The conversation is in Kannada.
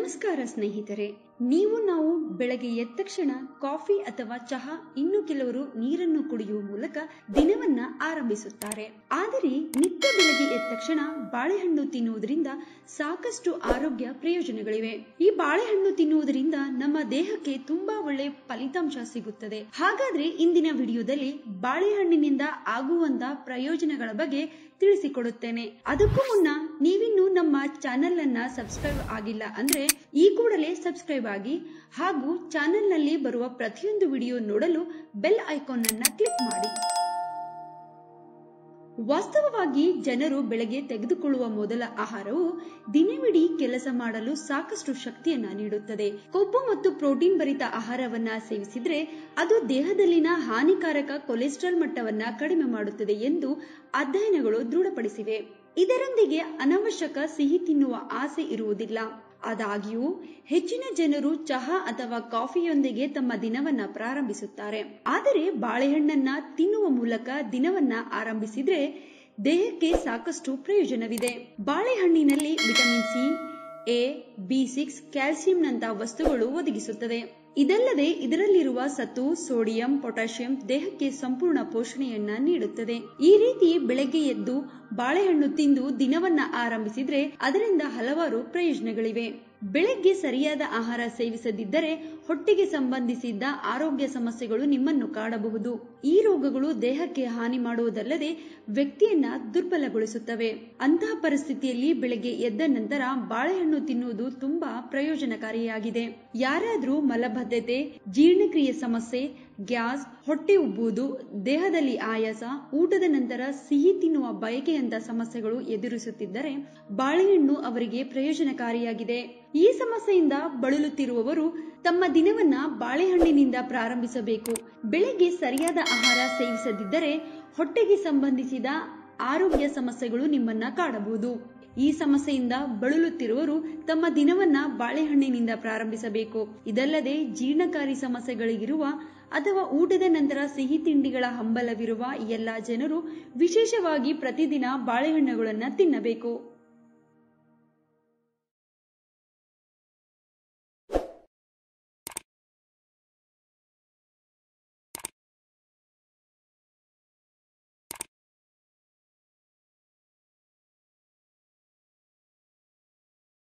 ನಮಸ್ಕಾರ ಸ್ನೇಹಿತರೆ. ನೀವು ನಾವು ಬೆಳಗ್ಗೆ ಎದ್ದ ತಕ್ಷಣ ಕಾಫಿ ಅಥವಾ ಚಹಾ, ಇನ್ನು ಕೆಲವರು ನೀರನ್ನು ಕುಡಿಯುವ ಮೂಲಕ ದಿನವನ್ನ ಆರಂಭಿಸುತ್ತಾರೆ. ಆದರೆ ನಿತ್ಯ ಬೆಳಗ್ಗೆ ಎದ್ದ ತಕ್ಷಣ ಬಾಳೆಹಣ್ಣು ತಿನ್ನುವುದರಿಂದ ಸಾಕಷ್ಟು ಆರೋಗ್ಯ ಪ್ರಯೋಜನಗಳಿವೆ. ಈ ಬಾಳೆಹಣ್ಣು ತಿನ್ನುವುದರಿಂದ ನಮ್ಮ ದೇಹಕ್ಕೆ ತುಂಬಾ ಒಳ್ಳೆ ಫಲಿತಾಂಶ ಸಿಗುತ್ತದೆ. ಹಾಗಾದ್ರೆ ಇಂದಿನ ವಿಡಿಯೋದಲ್ಲಿ ಬಾಳೆಹಣ್ಣಿನಿಂದ ಆಗುವಂತ ಪ್ರಯೋಜನಗಳ ಬಗ್ಗೆ ತಿಳಿಸಿಕೊಡುತ್ತೇನೆ. ಅದಕ್ಕೂ ಮುನ್ನ ನೀವಿನ್ನು ನಮ್ಮ ಚಾನೆಲ್ ಅನ್ನ ಸಬ್ಸ್ಕ್ರೈಬ್ ಆಗಿಲ್ಲ ಅಂದ್ರೆ ಈ ಕೂಡಲೇ ಸಬ್ಸ್ಕ್ರೈಬ್ ಆಗಿ ಹಾಗೂ ಚಾನೆಲ್ನಲ್ಲಿ ಬರುವ ಪ್ರತಿಯೊಂದು ವಿಡಿಯೋ ನೋಡಲು ಬೆಲ್ ಐಕಾನ್ ಅನ್ನ ಕ್ಲಿಕ್ ಮಾಡಿ. ವಾಸ್ತವವಾಗಿ ಜನರು ಬೆಳಗ್ಗೆ ತೆಗೆದುಕೊಳ್ಳುವ ಮೊದಲ ಆಹಾರವು ದಿನವಿಡೀ ಕೆಲಸ ಮಾಡಲು ಸಾಕಷ್ಟು ಶಕ್ತಿಯನ್ನ ನೀಡುತ್ತದೆ. ಕೊಬ್ಬು ಮತ್ತು ಪ್ರೋಟೀನ್ ಭರಿತ ಆಹಾರವನ್ನ ಸೇವಿಸಿದ್ರೆ ಅದು ದೇಹದಲ್ಲಿನ ಹಾನಿಕಾರಕ ಕೊಲೆಸ್ಟ್ರಾಲ್ ಮಟ್ಟವನ್ನ ಕಡಿಮೆ ಮಾಡುತ್ತದೆ ಎಂದು ಅಧ್ಯಯನಗಳು ದೃಢಪಡಿಸಿವೆ. ಇದರೊಂದಿಗೆ ಅನವಶ್ಯಕ ಸಿಹಿ ತಿನ್ನುವ ಆಸೆ ಇರುವುದಿಲ್ಲ. ಆದಾಗ್ಯೂ, ಹೆಚ್ಚಿನ ಜನರು ಚಹಾ ಅಥವಾ ಕಾಫಿಯೊಂದಿಗೆ ತಮ್ಮ ದಿನವನ್ನ ಪ್ರಾರಂಭಿಸುತ್ತಾರೆ. ಆದರೆ ಬಾಳೆಹಣ್ಣನ್ನ ತಿನ್ನುವ ಮೂಲಕ ದಿನವನ್ನ ಆರಂಭಿಸಿದ್ರೆ ದೇಹಕ್ಕೆ ಸಾಕಷ್ಟು ಪ್ರಯೋಜನವಿದೆ. ಬಾಳೆಹಣ್ಣಿನಲ್ಲಿ vitamin C A B six ಕ್ಯಾಲ್ಸಿಯಂನಂತಹ ವಸ್ತುಗಳು ಒದಗಿಸುತ್ತದೆ. ಇದಲ್ಲದೆ ಇದರಲ್ಲಿರುವ ಸತು ಸೋಡಿಯಂ, ಪೊಟ್ಯಾಷಿಯಂ ದೇಹಕ್ಕೆ ಸಂಪೂರ್ಣ ಪೋಷಣೆಯನ್ನ ನೀಡುತ್ತದೆ. ಈ ರೀತಿ ಬೆಳಗ್ಗೆ ಎದ್ದು ಬಾಳೆಹಣ್ಣು ತಿಂದು ದಿನವನ್ನ ಆರಂಭಿಸಿದ್ರೆ ಅದರಿಂದ ಹಲವಾರು ಪ್ರಯೋಜನಗಳಿವೆ. ಬೆಳಗ್ಗೆ ಸರಿಯಾದ ಆಹಾರ ಸೇವಿಸದಿದ್ದರೆ ಹೊಟ್ಟೆಗೆ ಸಂಬಂಧಿಸಿದ ಆರೋಗ್ಯ ಸಮಸ್ಯೆಗಳು ನಿಮ್ಮನ್ನು ಕಾಡಬಹುದು. ಈ ರೋಗಗಳು ದೇಹಕ್ಕೆ ಹಾನಿ ಮಾಡುವುದಲ್ಲದೆ ವ್ಯಕ್ತಿಯನ್ನ ದುರ್ಬಲಗೊಳಿಸುತ್ತವೆ. ಅಂತಹ ಪರಿಸ್ಥಿತಿಯಲ್ಲಿ ಬೆಳಗ್ಗೆ ಎದ್ದ ನಂತರ ಬಾಳೆಹಣ್ಣು ತಿನ್ನುವುದು ತುಂಬಾ ಪ್ರಯೋಜನಕಾರಿಯಾಗಿದೆ. ಯಾರಾದರೂ ಮಲಬದ್ಧತೆ, ಜೀರ್ಣಕ್ರಿಯೆ ಸಮಸ್ಯೆ, ಗ್ಯಾಸ್, ಹೊಟ್ಟೆ ಉಬ್ಬುವುದು, ದೇಹದಲ್ಲಿ ಆಯಾಸ, ಊಟದ ನಂತರ ಸಿಹಿ ತಿನ್ನುವ ಬಯಕೆಯಂತ ಸಮಸ್ಯೆಗಳು ಎದುರಿಸುತ್ತಿದ್ದರೆ ಬಾಳೆಹಣ್ಣು ಅವರಿಗೆ ಪ್ರಯೋಜನಕಾರಿಯಾಗಿದೆ. ಈ ಸಮಸ್ಯೆಯಿಂದ ಬಳಲುತ್ತಿರುವವರು ತಮ್ಮ ದಿನವನ್ನ ಬಾಳೆಹಣ್ಣಿನಿಂದ ಪ್ರಾರಂಭಿಸಬೇಕು. ಬೆಳಗ್ಗೆ ಸರಿಯಾದ ಆಹಾರ ಸೇವಿಸದಿದ್ದರೆ ಹೊಟ್ಟೆಗೆ ಸಂಬಂಧಿಸಿದ ಆರೋಗ್ಯ ಸಮಸ್ಯೆಗಳು ನಿಮ್ಮನ್ನ ಕಾಡಬಹುದು ಈ ಸಮಸ್ಯೆಯಿಂದ ಬಳಲುತ್ತಿರುವವರು ತಮ್ಮ ದಿನವನ್ನ ಬಾಳೆಹಣ್ಣಿನಿಂದ ಪ್ರಾರಂಭಿಸಬೇಕು. ಇದಲ್ಲದೆ ಜೀರ್ಣಕಾರಿ ಸಮಸ್ಯೆಗಳಿಗಿರುವ ಅಥವಾ ಊಟದ ನಂತರ ಸಿಹಿ ತಿಂಡಿಗಳ ಹಂಬಲವಿರುವ ಎಲ್ಲಾ ಜನರು ವಿಶೇಷವಾಗಿ ಪ್ರತಿದಿನ ಬಾಳೆಹಣ್ಣುಗಳನ್ನು ತಿನ್ನಬೇಕು.